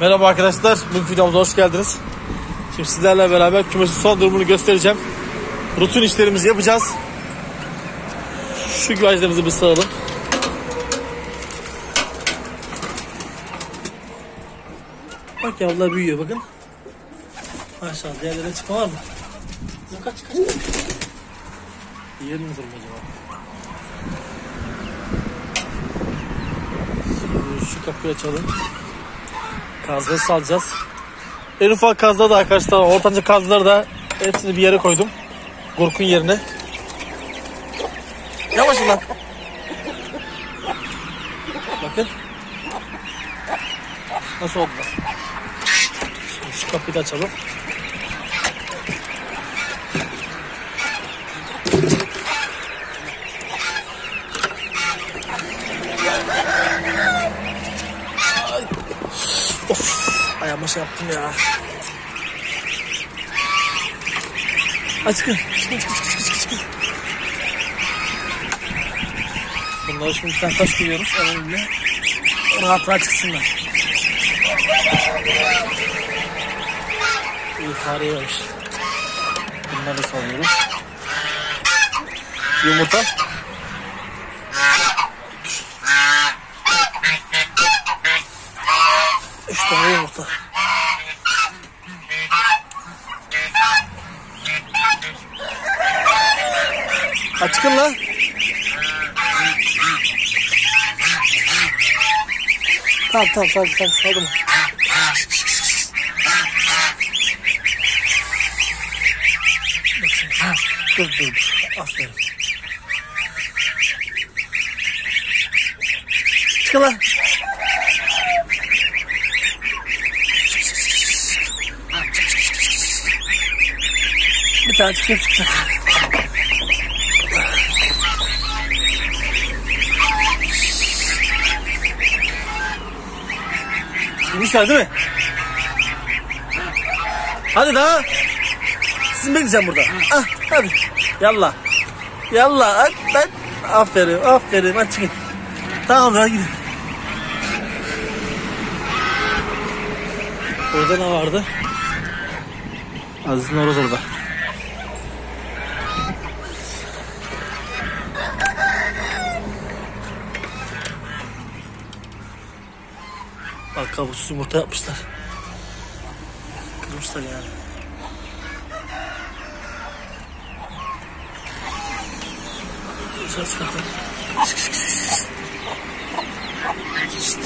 Merhaba arkadaşlar. Bugün videomuza hoş geldiniz. Şimdi sizlerle beraber kümesin son durumunu göstereceğim. Rutin işlerimizi yapacağız. Şu güvercinlerimizi bir sağalım. Bak yavrular büyüyor bakın. Maşallah diğerlerine çıkma var mı? Kaç kaç. Yerini durum acaba? Şu kapıyı açalım. Kazları salacağız. En ufak kazları da arkadaşlar ortanca kazları da hepsini bir yere koydum. Gurkun yerine. Yavaş lan. Bakın. Nasıl oldular? Şimdi şu kapıyı da açalım. Ayağıma şey yaptım ya. Hadi çıkın. Çıkın çıkın çıkın çıkın çıkın. Bunları şimdi bir tane taş koyuyoruz. Önemli. Rahat rahat çıksınlar. İyi fare yemiş. Bunları da salıyoruz. Yumurta. Üç tane yumurta. Ha çıkın lan. Tamam tamam sakin sakin ha, Dur dur dur. Aferin. Çıkın lan. Bir tane çıkacak çıkacak. Yemişler değil mi? Hadi daha. Sizin bekleyeceğim burada. Ah, hadi. Yallah. Yallah. Hadi, hadi. Aferin, aferin. Hadi çıkın. Tamam hadi gidin. Orada ne vardı? Aziz'in horoz orada. Kabuksuz yumurta yapmışlar. Kırmışlar yani. Çık. Şşt.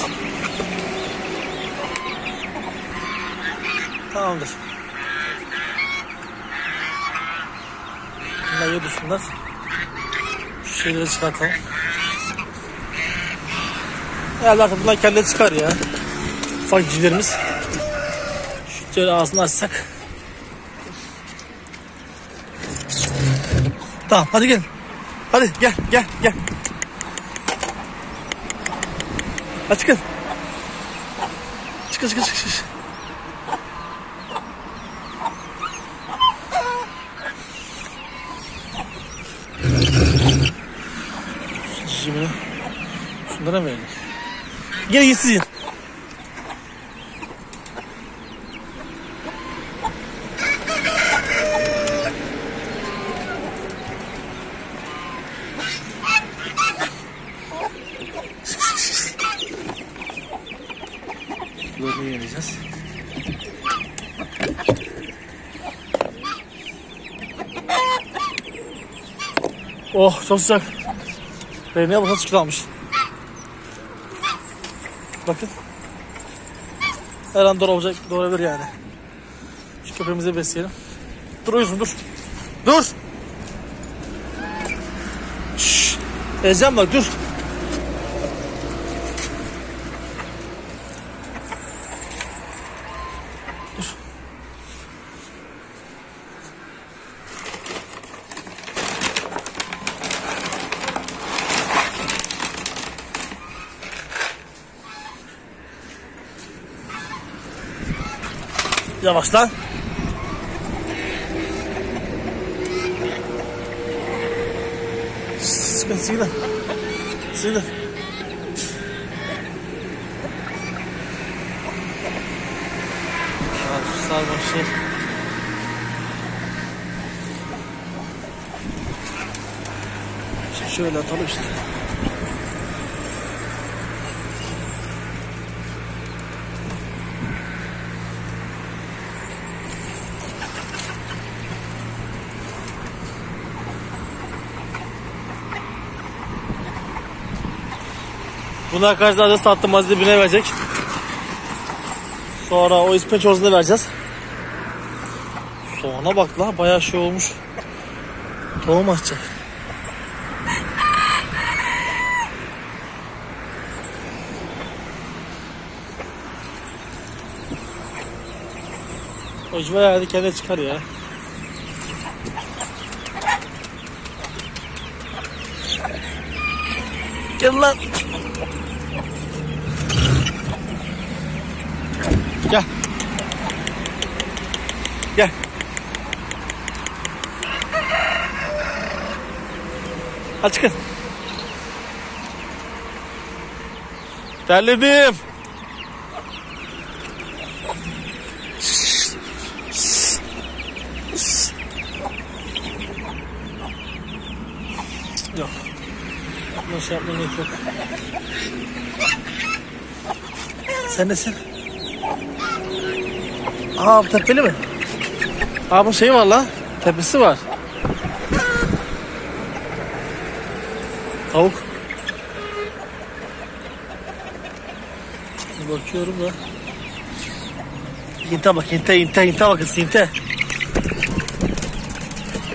Tamamdır. Bunlar iyi dursunlar. Şu şeyleri çıkartalım. Herhalde bunlar kendileri çıkar ya. Ufak civlerimiz. Şöyle ağzını açsak. Tamam hadi gelin. Hadi gel gel gel. Hadi çıkın. Çıkın çıkın çıkın. çıkın. Cicimini şunlara verelim? Gel yiyin Oh çok sıcak. Beğeniye bakın sıcak almış. Bakın. Her an doğrayacak, doğrayabilir yani. Şu köpeğimizi besleyelim. Dur uyusun dur. Dur. Şşş. Ezeceğim bak. Dur. Yavaş lan. Sıkın sıkın. Sıkın. Sarmaşık. Şöyle atalım işte. Bunu arkadaşlar da sattım Aziz birine verecek. Sonra o ispenç orzuna vereceğiz. Soğana bak la bayağı şey olmuş. Tohum açacak. O civa herhalde kendine çıkar ya. Gel lan. Gel. Gel. Hadi çıkın. Terledim. Yok. Nasıl yapmana gerek yok. Sen nesin? Aa bu tepeli mi? Aa bu şey var la. Tepesi var. Tavuk. Bakıyorum da. Hinte bak hinte hinte hinte bakın hinte.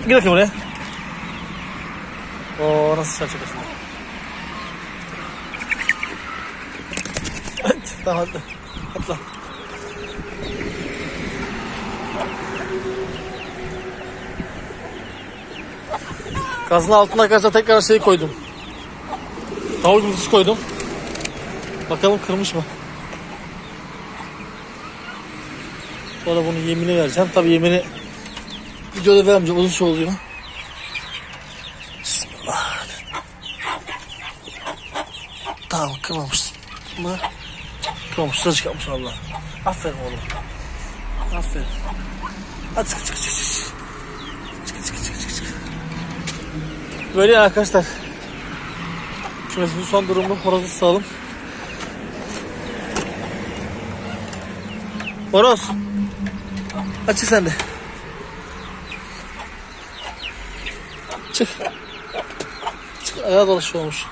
Gel bakayım oraya. Oo nasıl aslında. Evet tamam hadi. Atla. Gazın altına arkadaşlar tekrar şey koydum. Tavuk yumurtası koydum. Bakalım kırmış mı? Sonra bunu yemini vereceğim. Tabi yemini videoda vermeyeceğim. Uzun şey oluyor. Bismillah. Tamam kırmamışsın. Mı? Kırmamış. Sıcak yapmış Allah. Aferin oğlum. Aferin. Hadi çık çık çık çık. Çık çık çık çık çık. Böyle arkadaşlar. Kümesin son durumu horozu sağalım. Horoz. Açık sen de. Çık. Çık ayağa dolaşıyormuş.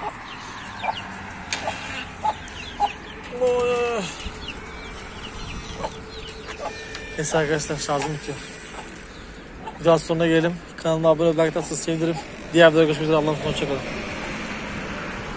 Neyse arkadaşlar şarjım bitiyor. Biraz sonra gelelim. Kanalıma abone olmayı like sevinirim. Diğer videoda görüşmek üzere. Allah'a emanet olun. Hoşçakalın.